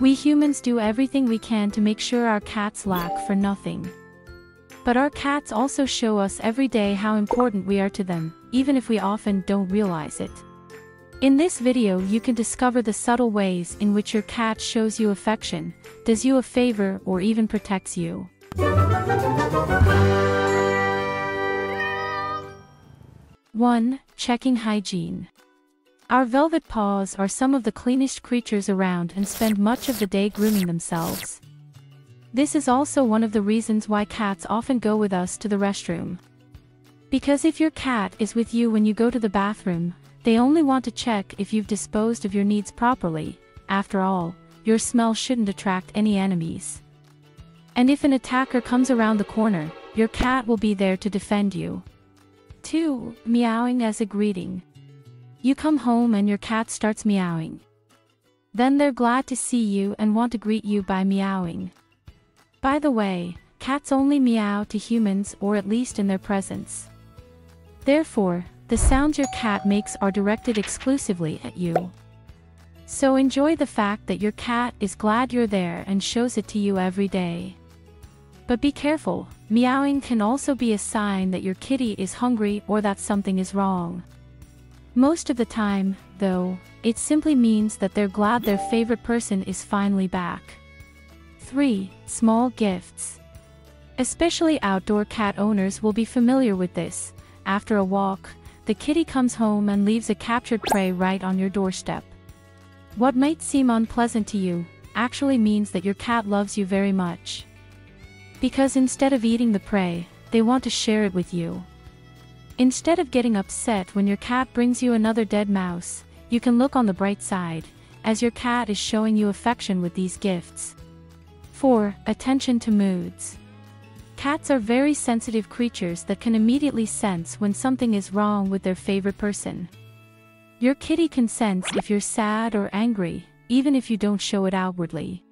We humans do everything we can to make sure our cats lack for nothing. But our cats also show us every day how important we are to them, even if we often don't realize it. In this video you can discover the subtle ways in which your cat shows you affection, does you a favor or even protects you. 1. Checking hygiene. Our velvet paws are some of the cleanest creatures around and spend much of the day grooming themselves. This is also one of the reasons why cats often go with us to the restroom. Because if your cat is with you when you go to the bathroom, they only want to check if you've disposed of your needs properly, after all, your smell shouldn't attract any enemies. And if an attacker comes around the corner, your cat will be there to defend you. 2. Meowing as a greeting. You come home and your cat starts meowing. Then they're glad to see you and want to greet you by meowing. By the way, cats only meow to humans or at least in their presence. Therefore, the sounds your cat makes are directed exclusively at you. So enjoy the fact that your cat is glad you're there and shows it to you every day. But be careful, meowing can also be a sign that your kitty is hungry or that something is wrong. Most of the time, though, it simply means that they're glad their favorite person is finally back. 3. Small gifts. Especially outdoor cat owners will be familiar with this. After a walk, the kitty comes home and leaves a captured prey right on your doorstep. What might seem unpleasant to you, actually means that your cat loves you very much. Because instead of eating the prey, they want to share it with you. Instead of getting upset when your cat brings you another dead mouse, you can look on the bright side, as your cat is showing you affection with these gifts. 4. Attention to moods. Cats are very sensitive creatures that can immediately sense when something is wrong with their favorite person. Your kitty can sense if you're sad or angry, even if you don't show it outwardly.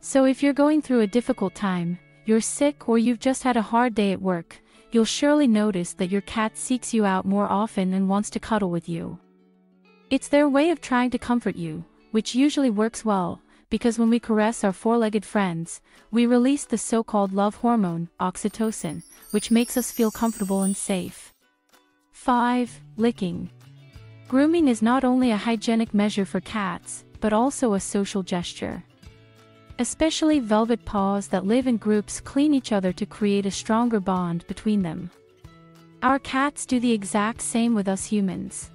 So if you're going through a difficult time, you're sick or you've just had a hard day at work, you'll surely notice that your cat seeks you out more often and wants to cuddle with you. It's their way of trying to comfort you, which usually works well, because when we caress our four-legged friends, we release the so-called love hormone, oxytocin, which makes us feel comfortable and safe. 5. Licking. Grooming is not only a hygienic measure for cats, but also a social gesture. Especially velvet paws that live in groups clean each other to create a stronger bond between them. Our cats do the exact same with us humans.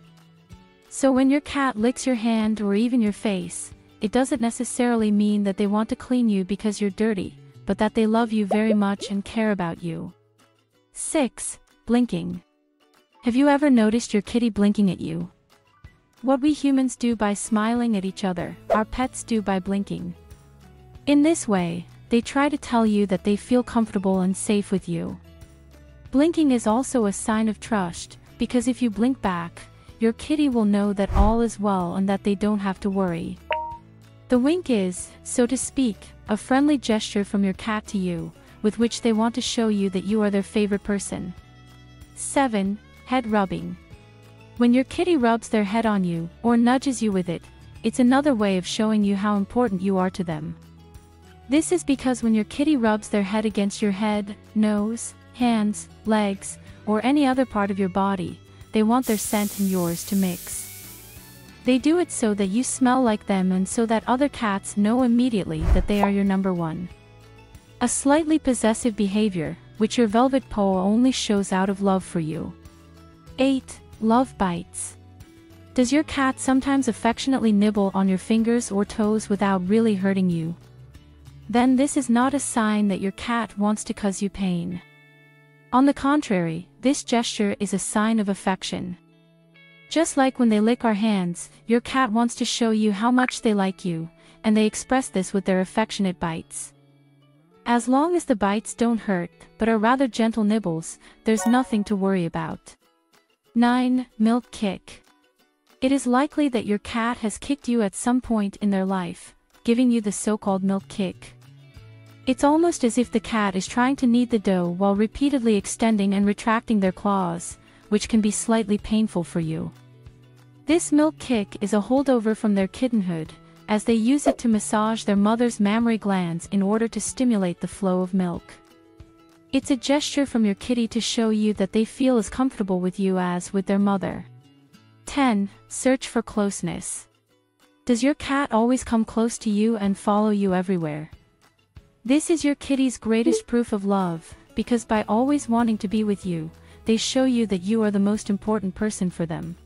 So when your cat licks your hand or even your face, it doesn't necessarily mean that they want to clean you because you're dirty, but that they love you very much and care about you. 6. Blinking. Have you ever noticed your kitty blinking at you? What we humans do by smiling at each other, our pets do by blinking. In this way, they try to tell you that they feel comfortable and safe with you. Blinking is also a sign of trust, because if you blink back, your kitty will know that all is well and that they don't have to worry. The wink is, so to speak, a friendly gesture from your cat to you, with which they want to show you that you are their favorite person. 7. Head rubbing. When your kitty rubs their head on you, or nudges you with it, it's another way of showing you how important you are to them. This is because when your kitty rubs their head against your head, nose, hands, legs, or any other part of your body, they want their scent and yours to mix. They do it so that you smell like them and so that other cats know immediately that they are your number one. A slightly possessive behavior, which your velvet paw only shows out of love for you. 8. Love bites. Does your cat sometimes affectionately nibble on your fingers or toes without really hurting you? Then this is not a sign that your cat wants to cause you pain. On the contrary, this gesture is a sign of affection. Just like when they lick our hands, your cat wants to show you how much they like you, and they express this with their affectionate bites. As long as the bites don't hurt, but are rather gentle nibbles, there's nothing to worry about. 9. Milk kick. It is likely that your cat has kicked you at some point in their life, giving you the so-called milk kick. It's almost as if the cat is trying to knead the dough while repeatedly extending and retracting their claws, which can be slightly painful for you. This milk kick is a holdover from their kittenhood, as they use it to massage their mother's mammary glands in order to stimulate the flow of milk. It's a gesture from your kitty to show you that they feel as comfortable with you as with their mother. 10. Search for closeness. Does your cat always come close to you and follow you everywhere? This is your kitty's greatest hmm. proof of love, because by always wanting to be with you, they show you that you are the most important person for them.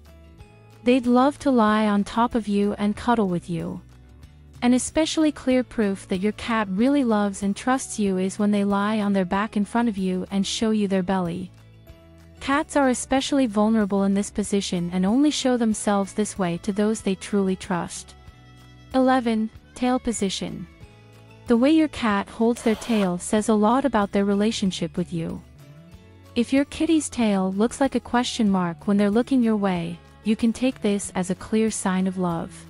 They'd love to lie on top of you and cuddle with you. An especially clear proof that your cat really loves and trusts you is when they lie on their back in front of you and show you their belly. Cats are especially vulnerable in this position and only show themselves this way to those they truly trust. 11. Tail Position The way your cat holds their tail says a lot about their relationship with you. If your kitty's tail looks like a question mark when they're looking your way, you can take this as a clear sign of love.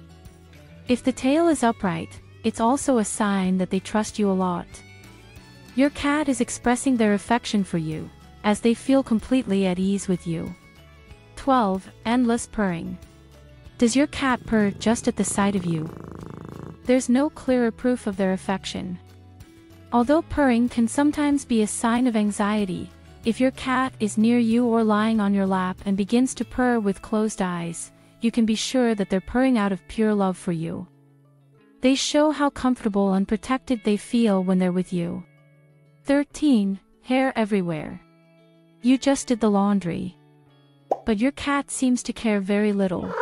If the tail is upright, it's also a sign that they trust you a lot. Your cat is expressing their affection for you, as they feel completely at ease with you. 12. Endless purring. Does your cat purr just at the sight of you? There's no clearer proof of their affection. Although purring can sometimes be a sign of anxiety, if your cat is near you or lying on your lap and begins to purr with closed eyes, you can be sure that they're purring out of pure love for you. They show how comfortable and protected they feel when they're with you. 13. Hair everywhere. You just did the laundry. But your cat seems to care very little.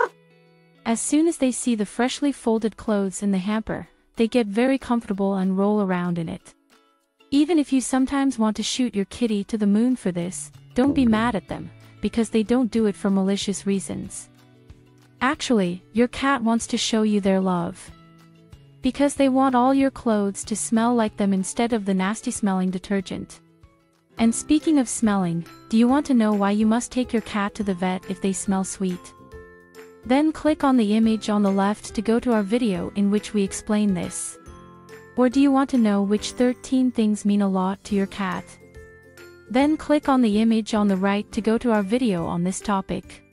As soon as they see the freshly folded clothes in the hamper, they get very comfortable and roll around in it. Even if you sometimes want to shoot your kitty to the moon for this, don't be mad at them, because they don't do it for malicious reasons. Actually, your cat wants to show you their love. Because they want all your clothes to smell like them instead of the nasty smelling detergent. And speaking of smelling, do you want to know why you must take your cat to the vet if they smell sweet? Then click on the image on the left to go to our video in which we explain this. Or do you want to know which 13 things mean a lot to your cat? Then click on the image on the right to go to our video on this topic.